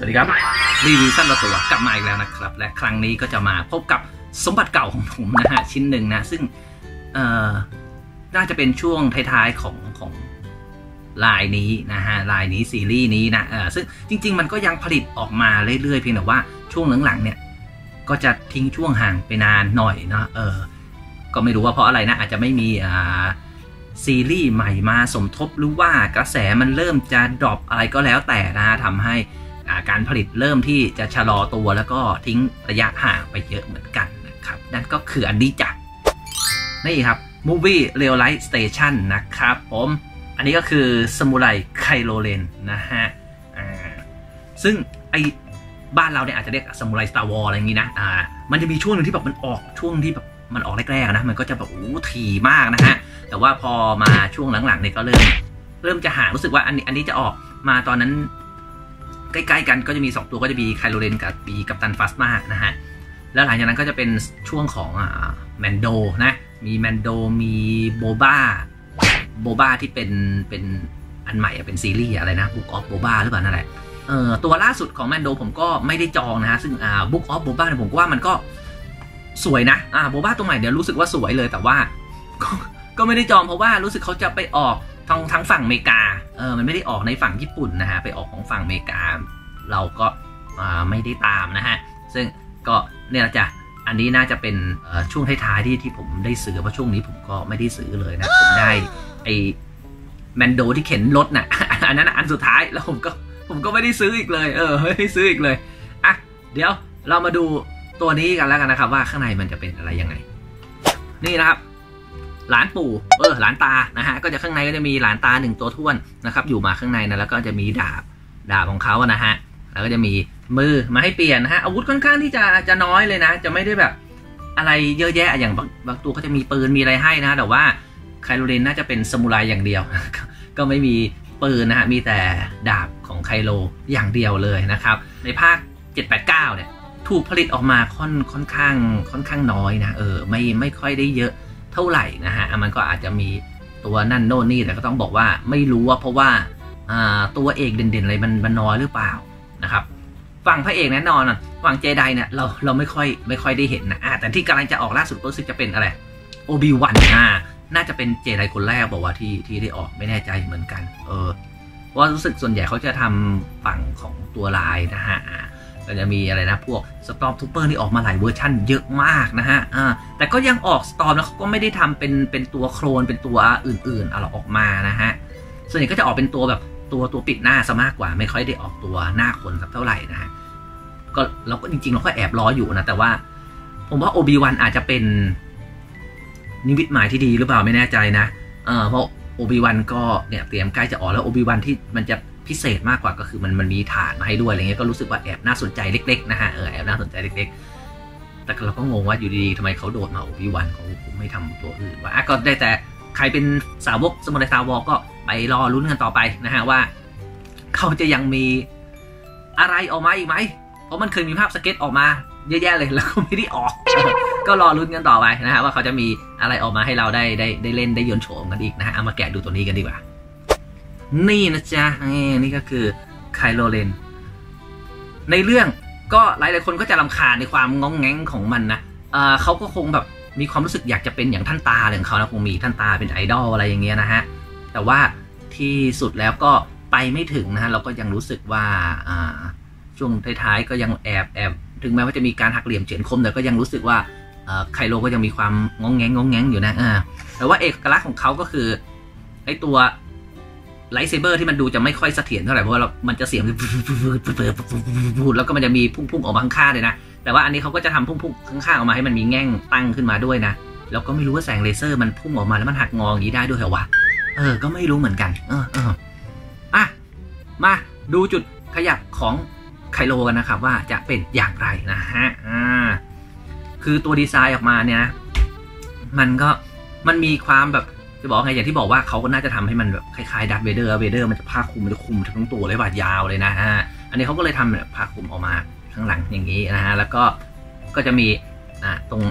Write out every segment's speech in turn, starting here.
สวัสดีครับรีวิวสั้นตัวกลับมาอีกแล้วนะครับ และครั้งนี้ก็จะมาพบกับสมบัติเก่าของผมนะฮะชิ้นหนึ่งนะซึ่งเอ่อน่าจะเป็นช่วงท้ายๆของของลายนี้นะฮะลายนี้ซีรีส์นี้นะเออซึ่งจริง ๆ มันก็ยังผลิตออกมาเรื่อยๆเพียงแต่ว่าช่วงหลังๆเนี่ยก็จะทิ้งช่วงห่างไปนานหน่อยนะเออก็ไม่รู้ว่าเพราะอะไรนะอาจจะไม่มีอ่าซีรีส์ใหม่มาสมทบหรือว่ากระแสมันเริ่มจะ drop อะไรก็แล้วแต่นะฮะทำให้ การผลิตเริ่มที่จะชะลอตัวแล้วก็ทิ้งระยะห่างไปเยอะเหมือนกันนะครับ นั่นก็คืออันนี้จ้ะนี่ครับ Movie Realization นะครับผม อันนี้ก็คือซามูไร Kylo Ren นะฮะซึ่งไอบ้านเราเนี่ยอาจจะเรียกซามูไร Star Wars อะไรอย่างนี้นะอ่ามันจะมีช่วงหนึ่งที่แบบมันออกช่วงที่แบบมันออกแรกๆนะ มันก็จะแบบโอ้ถี่มากนะฮะ แต่ว่าพอมาช่วงหลังๆเนี่ยก็เริ่ม เริ่มจะห่างรู้สึกว่าอันนี้อันนี้จะออกมาตอนนั้น ใกล้ๆกันก็จะมี 2 ตัวก็จะมี Kylo Ren กับกัปตัน Phasma นะฮะ แล้วหลังจากนั้นก็จะเป็นช่วงของ Mando นะ มี Mando มี Boba Boba ที่เป็นเป็นอันใหม่เป็นซีรีส์อะไรนะ Book of Boba หรือเปล่านั่นแหละเอ่อตัวล่าสุดของ Mando ผมก็ไม่ได้จองนะฮะ ซึ่งอ่า Book of Boba ผมก็ว่ามันก็สวยนะอ่าโบบาตัวใหม่เดี๋ยวรู้สึกว่าสวยเลยแต่ว่าก็ก็ไม่ได้จองเพราะว่ารู้สึกเขาจะไปออกทางทางฝั่งอเมริกา เออมันไม่ได้ออกในฝั่งญี่ปุ่นนะฮะไปออกของฝั่งอเมริกา เราก็ไม่ได้ตามนะฮะซึ่งก็เนี่ยจ้ะอันนี้น่าจะเป็นช่วงท้ายๆที่ที่ผมได้ซื้อเพราะช่วงนี้ผมก็ไม่ได้ซื้อเลยนะผมได้ไอแมนโดที่เข็นรถน่ะอันนั้นอันสุดท้ายแล้วผมก็ผมก็ไม่ได้ซื้ออีกเลย เออไม่ได้ซื้ออีกเลยอะเดี๋ยวเรามาดูตัวนี้กันแล้วกันนะครับ ว่าข้างในมันจะเป็นอะไรยังไง นี่นะครับ หลานปู่เออหลานตานะฮะก็จะข้างในก็จะมีหลานตาหนึ่งตัวท้วนนะครับอยู่มาข้างในนะแล้วก็จะมีดาบดาบของเขานะฮะแล้วก็จะมีมือมาให้เปลี่ยนนะฮะอาวุธค่อนข้างที่จะจะน้อยเลยนะ จะไม่ได้แบบอะไรเยอะแยะอย่างบางบางตัวก็จะมีปืนมีอะไรให้นะ แต่ว่าไคโลเรนน่าจะเป็นสมุไรอย่างเดียว ก็ไม่มีปืนนะฮะมีแต่ดาบของไคโลอย่างเดียวเลยนะครับ ในภาค 789 เนี่ยถูกผลิตออกมาค่อนค่อนข้างค่อนข้างน้อยนะเออไม่ไม่ค่อยได้เยอะ เท่าไหร่นะฮะมันก็อาจจะมีตัวนั่นโน่นนี่แต่ก็ต้องบอกว่าไม่รู้ว่าเพราะว่าตัวเอกเด่นๆอะไรมันมันน้อยหรือเปล่านะครับฝั่งพระเอกแน่นอนฝั่งเจไดเนี่ยเราเราไม่ค่อยไม่ค่อยได้เห็นนะแต่ที่กำลังจะออกล่าสุดรู้สึกจะเป็นอะไรObi-Wan อ่าน่าจะเป็นเจไดคนแรกบอกว่าที่ที่ได้ออกไม่แน่ใจเหมือนกัน เออว่ารู้สึกส่วนใหญ่เขาจะทำฝั่งของตัวร้ายนะฮะ ก็จะมีอะไรนะพวก Stormtrooper ที่ออกมาหลายเวอร์ชั่นเยอะมากนะฮะอ่าแต่ก็ยังออก Storm แล้วเขาก็ไม่ได้ทำเป็นเป็นตัวโครนเป็นตัวอื่นๆอะไรออกมานะฮะส่วนใหญ่ก็จะออกเป็นตัวแบบตัวตัวปิดหน้าซะมากกว่า ไม่ค่อยได้ออกตัวหน้าคนสักเท่าไหร่นะฮะก็เราก็จริงๆ เราก็แอบรออยู่นะ แต่ว่า ผมว่าโอบีวันอาจจะเป็นนิมิตหมายที่ดีหรือเปล่าไม่แน่ใจนะเออเพราะโอบีวันก็เนี่ยเตรียมใกล้จะออกแล้วโอบีวันที่มันจะ พิเศษมากกว่าก็คือมันมันมีฐานมาให้ด้วยอะไรเงี้ยก็รู้สึกว่าแอบน่าสนใจเล็ก ๆ นะฮะเออแอบน่าสนใจเล็ก ๆ แต่เราก็งงว่าอยู่ดีๆทำไมเขาโดดมาโอบีวันเขาไม่ทำตัวอื่นว่าก็ได้แต่ใครเป็นสาวกสมุไรซาวอก็ไปรอลุ้นกันต่อไปนะฮะว่า เขาจะยังมีอะไรออกมาอีกไหม เพราะมันเคยมีภาพสเก็ตออกมาเยอะแยะเลยแล้วก็ไม่ได้ออก ก็รอลุ้นกันต่อไปนะฮะว่าเขาจะมีอะไรออกมาให้เราได้ได้ได้เล่นได้ยนโฉมกันอีกนะฮะเอามาแกะดูตัวนี้กันดีกว่า นี่นะจ๊ะนี่ก็คือไคโลเลนในเรื่องก็หลายหลายคนก็จะรำคาญในความงองแงงของมันนะเขาก็คงแบบมีความรู้สึกอยากจะเป็นอย่างท่านตาของเขานะคงมีท่านตาเป็นไอดอลอะไรอย่างเงี้ยนะฮะแต่ว่าที่สุดแล้วก็ไปไม่ถึงนะฮะเราก็ยังรู้สึกว่าช่วงท้ายๆก็ยังแอบแอบถึงแม้ว่าจะมีการหักเหลี่ยมเฉียนคมแต่ก็ยังรู้สึกว่าไคโลก็ยังมีความงงแงงงงแงงอยู่นะแต่ว่าเอกลักษณ์ของเขาก็คือไอตัว ไลท์เซเบอร์ที่มันดูจะไม่ค่อยเสถียรเท่าไหร่เพราะว่ามันจะเสียงแล้วก็มันจะมีพุ่งๆออกมาข้างๆเลยนะ แต่ว่าอันนี้เขาก็จะทำพุ่งๆข้างๆออกมาให้มันมีแง่งตั้งขึ้นมาด้วยนะแล้วก็ไม่รู้ว่าแสงเลเซอร์มันพุ่งออกมาแล้วมันหักงออย่างนี้ได้ด้วยเหรอวะเออ ก็ไม่รู้เหมือนกัน เออเอออะมาดูจุดขยับของ Kylo กันนะครับ ว่าจะเป็นอย่างไรนะฮะอ่าคือตัวดีไซน์ออกมาเนี่ย มันก็มันมีความแบบ จะบอกไงอย่างที่บอกว่าเขาก็น่าจะทำให้มันแบบคล้ายๆ Darth Vader Vader มันจะผ้าคลุมมันจะคลุมทั้งตัวเลยบาดยาวเลยนะฮะอันนี้เขาก็เลยทำแบบผ้าคลุมออกมาข้างหลังอย่างนี้นะฮะแล้วก็ก็จะมีอ่าตรง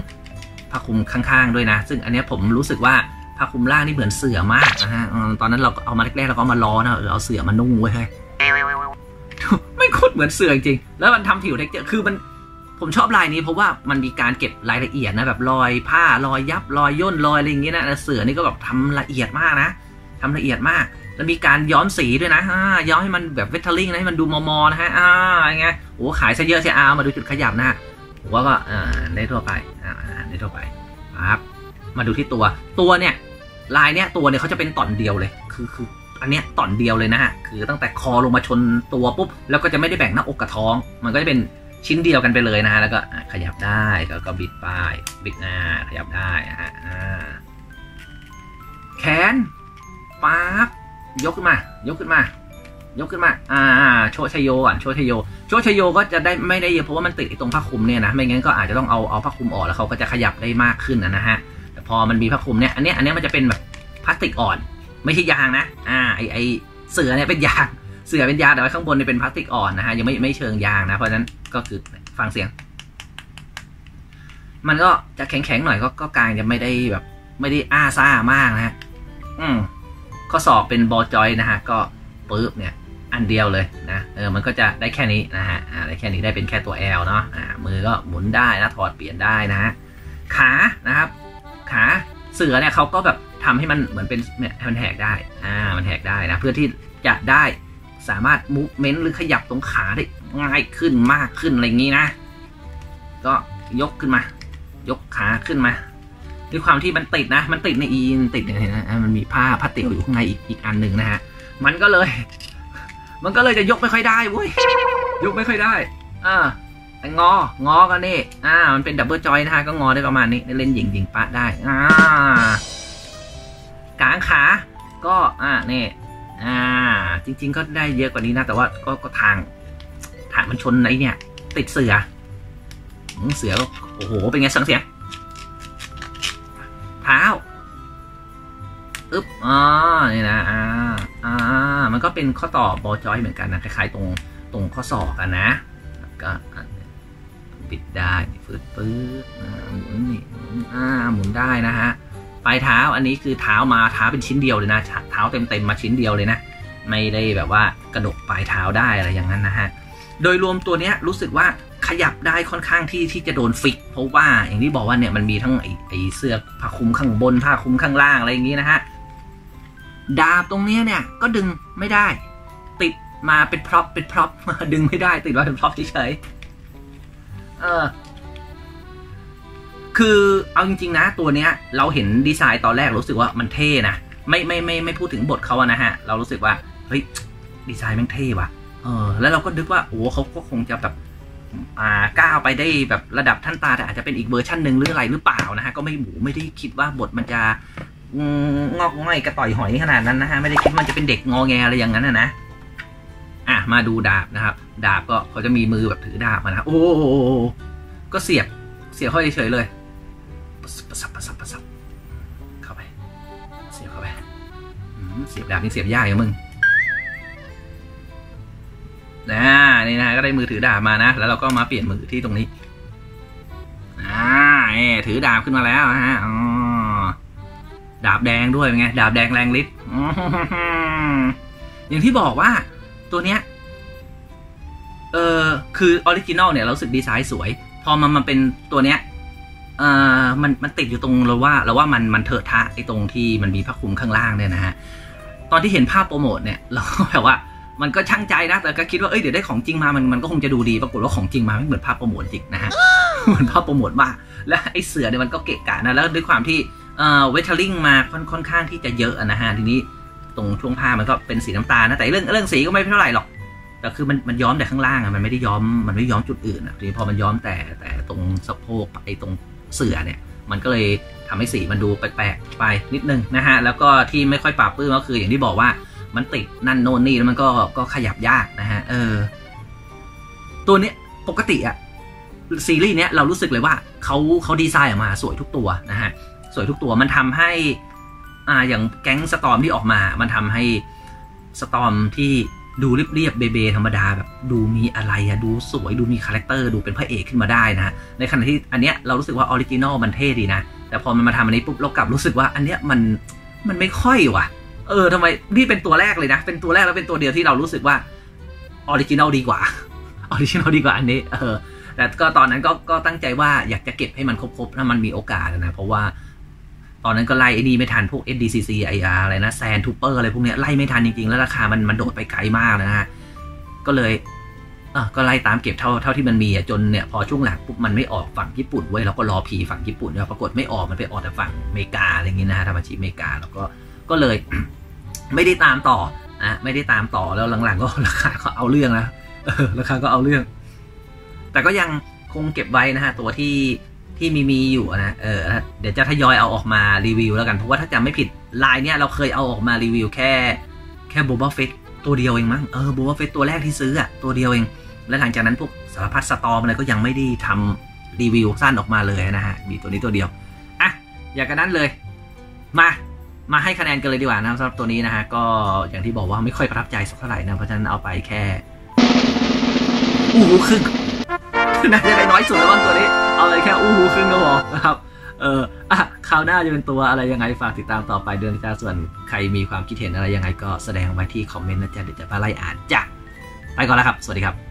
ผ้าคลุมข้างๆด้วยนะ ซึ่งอันนี้ผมรู้สึกว่าผ้าคลุมล่างนี่เหมือนเสื่อมากนะฮะตอนนั้นเราเอามาแรกๆเราก็มาล้อนะเออเอาเสื่อมานุ่งไว้ให้ไม่โคตรเหมือนเสื่อจริงแล้วมันทำผิว texture คือมัน ผมชอบลายนี้เพราะว่ามันมีการเก็บรายละเอียดนะแบบรอยผ้ารอยยับรอยย่นรอยอะไรอย่างเงี้ยนะเสื่อนี่ก็แบบทำละเอียดมากนะทำละเอียดมากแล้วมีการย้อมสีด้วยนะอ่าย้อมให้มันแบบ weathering นะให้มันดูมอมอนะฮะอ่าไงโอ้ขายซะเยอะใช่อามาดูจุดขยับนะฮะผมว่าก็อ่าได้ทั่วไปอ่าได้ทั่วไปครับมาดูที่ตัวตัวเนี่ยลายเนี้ยตัวเนี่ยเขาจะเป็นต่อนเดียวเลย คือคืออันเนี้ยต่อนเดียวเลยนะฮะ คือตั้งแต่คอลงมาชนตัวปุ๊บ แล้วก็จะไม่ได้แบ่งหน้าอกกับท้อง มันก็จะเป็น ชิ้นเดียวกันไปเลยนะฮะแล้วก็ขยับได้แล้วก็บิดป้ายบิดหน้าขยับได้ฮะแขนปั๊บยกขึ้นมา ยกขึ้นมา ยกขึ้นมา อ่า โชชโยอะโชชโย โชชโยก็จะได้ไม่ได้เยอะเพราะว่ามันติดตรงผ้าคลุมเนี่ยนะ ไม่งั้นก็อาจจะต้องเอาเอาผ้าคลุมออกแล้วเขาก็จะขยับได้มากขึ้นนะฮะ แต่พอมันมีผ้าคลุมเนี่ย อันนี้อันนี้มันจะเป็นแบบพลาสติกอ่อน ไม่ใช่ยางนะ อ่า ไอไอเสือเนี่ยเป็นยาง เสือเป็นยางแต่ว่าข้างบนเนี่ยเป็นพลาสติกอ่อนนะฮะยังไม่ไม่เชิงยางนะ เพราะฉะนั้นก็คือฟังเสียง มันก็จะแข็งๆหน่อยก็ก็กลางจะไม่ได้แบบ ไม่ได้อ้าซ่ามากนะฮะอืมข้อศอกเป็นบอลจอยนะฮะ ก็ปึ๊บเนี่ย อันเดียวเลยนะเออมันก็จะได้แค่นี้นะฮะอ่าได้แค่นี้ได้เป็นแค่ตัว L เนาะอ่ามือก็หมุนได้นะถอดเปลี่ยนได้นะฮะขานะครับ ขาเสือเนี่ยเขาก็แบบทำให้มันเหมือนเป็นเนี่ยมันแหกได้ อ่า มันแหกได้นะ เพื่อที่จะได้ สามารถมูฟเมนต์หรือขยับตรงขาได้ง่ายขึ้นมากขึ้นอะไรอย่างนี้นะ ก็ยกขึ้นมา ยกขาขึ้นมาด้วยความที่มันติดนะ มันติดในอีนติดเนี่ยนะมันมีผ้าพลาสติกอยู่ข้างในอีกอีกอันหนึ่งนะฮะมันก็เลย มันก็เลยจะยกไม่ค่อยได้เว้ยยกไม่ค่อยได้อ่าแต่งอ งอกันนี่อ่า มันเป็นดับเบิลจอยนะฮะ ก็งอได้ประมาณนี้ เล่นหยิงหยิงปะได้ อ่ากางขา ก็ อ่า นี่ อ่า จริง ๆ ก็ได้เยอะกว่านี้นะ แต่ว่าก็ก็ทางทางมันชนไอ้เนี่ย ติดเสือเสือโอ้โห เป็นไงสังเสียงเท้าอึ๊บอ๋อนี่นะอ่าอ่ามันก็เป็นข้อต่อบอจอยเหมือนกันนะคล้ายๆตรงตรงข้อศอกกันนะก็ปิดได้ฟืดปื๊ดหมุนนี่อ่าหมุนได้นะฮะ ปลายเท้าอันนี้คือเท้ามาเท้าเป็นชิ้นเดียวเลยนะ เท้าเต็มๆมาชิ้นเดียวเลยนะ ไม่ได้แบบว่ากระดกปลายเท้าได้อะไรอย่างนั้นนะฮะ โดยรวมตัวเนี้ยรู้สึกว่าขยับได้ค่อนข้างที่ที่จะโดน fix เพราะว่าอย่างที่บอกว่าเนี่ยมันมีทั้งไอ้ไอเสื้อผ้าคลุมข้างบนผ้าคลุมข้างล่างอะไรอย่างนี้นะฮะ ดาบตรงนี้เนี่ยก็ดึงไม่ได้ ติดมาเป็น prop เป็น prop ดึงไม่ได้ติดมาเป็น prop เฉยเออ คือเอาจริงๆนะตัวเนี้ยเราเห็นดีไซน์ตอนแรกรู้สึกว่ามันเท่นะไม่ไม่ไม่ไม่พูดถึงบทเขาอะนะฮะ เรารู้สึกว่าเฮ้ยดีไซน์มันเท่ว่ะเออแล้วเราก็นึกว่าโอ้เขาก็คงจะแบบอ่าก้าวไปได้แบบระดับท่านตาแต่อาจจะเป็นอีกเวอร์ชันหนึ่งหรืออะไรหรือเปล่านะฮะก็ไม่หมูไม่ได้คิดว่าบทมันจะงอกง่อยกระต่อยหอยขนาดนั้นนะฮะไม่ได้คิดมันจะเป็นเด็กงอแงอะไรอย่างนั้นนะนะอะมาดูดาบนะครับ ดาบก็เขาจะมีมือแบบถือดาบมานะโอ้ก็เสียบเสียบเข้าเฉยเลย ปสับปสับปสับเข้าไปเสียบเข้าไปเสียบดาบนี่เสียบยากอย่างมึงนะนี่นะก็ได้มือถือดาบมานะ แล้วเราก็มาเปลี่ยนมือที่ตรงนี้อ่าเอถือดาบขึ้นมาแล้วฮะอ๋อดาบแดงด้วยเป็นไงดาบแดงแรงฤทธิ์อย่างที่บอกว่าตัวเนี้ยเออคือ original เนี่ยเรารู้สึกดีไซน์สวย พอมันมันเป็นตัวเนี้ย เออมันมันติดอยู่ตรงเราว่าเราว่ามันมันเทอะทะไอ้ตรงที่มันมีผ้าคลุมข้างล่างเนี่ยนะฮะตอนที่เห็นภาพโปรโมทเนี่ยเราก็แบบว่ามันก็ชั่งใจนะแต่ก็คิดว่าเอ้ยเดี๋ยวได้ของจริงมามันมันก็คงจะดูดีปรากฏว่าของจริงมาไม่เหมือนภาพโปรโมทจริงนะฮะเหมือนภาพโปรโมทมากและไอ้เสื่อเนี่ยมันก็เกะกะนะแล้วด้วยความที่เอ่อ weathering มาค่อนค่อนข้างที่จะเยอะนะฮะทีนี้ตรงช่วงผ้ามันก็เป็นสีน้ำตาลนะแต่เรื่องเรื่องสีก็ไม่เท่าไหร่หรอกแต่คือมันมันย้อมแต่ข้างล่างอะมันไม่ได้ย้อมมันไม่ย้อมจุดอื่นอะทีนี้พอมันย้อมแต่แต่ตรงสะโพกไอ้ตรง เสือเนี่ยมันก็เลยทำให้สีมันดูแปลกๆไปนิดนึงนะฮะแล้วก็ที่ไม่ค่อยปราบปื้มก็คืออย่างที่บอกว่ามันติดนั่นโน่นนี่แล้วมันก็ก็ขยับยากนะฮะเออ ตัวเนี้ยปกติอะซีรีส์เนี้ยเรารู้สึกเลยว่าเขาเขาดีไซน์ออกมาสวยทุกตัวนะฮะสวยทุกตัวมันทำให้อ่าอย่างแก๊งสตอมที่ออกมา มันทำให้Storm ที่ ดูเรียบๆเบๆธรรมดาแบบดูมีอะไรอะดูสวยดูมี character ดูเป็นพระเอกขึ้นมาได้นะในขณะที่อันเนี้ยเรารู้สึกว่า original มันเท่ดีนะ แต่พอมันมาทำอันนี้ปุ๊บเรากลับรู้สึกว่าอันเนี้ยมันมันไม่ค่อยว่ะ เออทำไมนี่เป็นตัวแรกเลยนะ เป็นตัวแรกแล้วเป็นตัวเดียวที่เรารู้สึกว่า original ดีกว่า original ดีกว่าอันนี้เออแต่ก็ตอนนั้นก็ก็ตั้งใจว่าอยากจะเก็บให้มันครบๆถ้ามันมีโอกาสนะ เพราะว่า ตอนนั้นก็ไล่ไอ้นี่ไม่ทันพวก SDCC IR อะไรนะแซนทูเปอร์อะไรพวกเนี้ยไล่ไม่ทันจริง ๆ แล้วราคามันมันโดดไปไกลมากนะฮะ ก็เลยอะก็ไล่ตามเก็บเท่าเท่าที่มันมีอะจนเนี่ยพอช่วงหลังปุ๊บมันไม่ออกฝั่งญี่ปุ่นเว้ยเราก็รอพีฝั่งญี่ปุ่นเนี่ยปรากฏไม่ออกมันไปออกแต่ฝั่งอเมริกาอะไรอย่างงี้นะฮะทามชิอเมริกาแล้วก็ก็เลย ไม่ได้ตามต่ออะไม่ได้ตามต่อแล้วหลังๆ ก็ราคาก็เอาเรื่องแล้วราคาก็เอาเรื่อง แต่ก็ยังคงเก็บไว้นะฮะตัวที่ ที่มีมีอยู่นะเออเดี๋ยวจะทยอยเอาออกมารีวิวแล้วกัน เพราะว่าถ้าจำไม่ผิดลายเนี่ยเราเคยเอาออกมารีวิวแค่แค่โบบาเฟตตัวเดียวเองมั้งเออโบบาเฟตตัวแรกที่ซื้ออะตัวเดียวเอง แล้วหลังจากนั้นพวกสารพัดสตอมอะไรก็ยังไม่ได้ทำรีวิวสั้นออกมาเลยนะฮะมีตัวนี้ตัวเดียวอะอย่างกันนั้นเลย มามาให้คะแนนกันเลยดีกว่านะสำหรับตัวนี้นะฮะก็อย่างที่บอกว่าไม่ค่อยประทับใจสักเท่าไหร่นะเพราะฉะนั้นเอาไปแค่อู้หูครึ่งน่าจะได้น้อยสุดแล้วมั้งตัวนี้ เอาเลยแค่อู้หูครึ่งก็พอนะครับ เอออะคราวหน้าจะเป็นตัวอะไรยังไงฝากติดตามต่อไปเดือนจ้าส่วนใครมีความคิดเห็นอะไรยังไงก็แสดงไว้ที่คอมเมนต์นะจ๊ะเดี๋ยวจะมาไล่อ่านจ้ะไปก่อนแล้วครับ สวัสดีครับ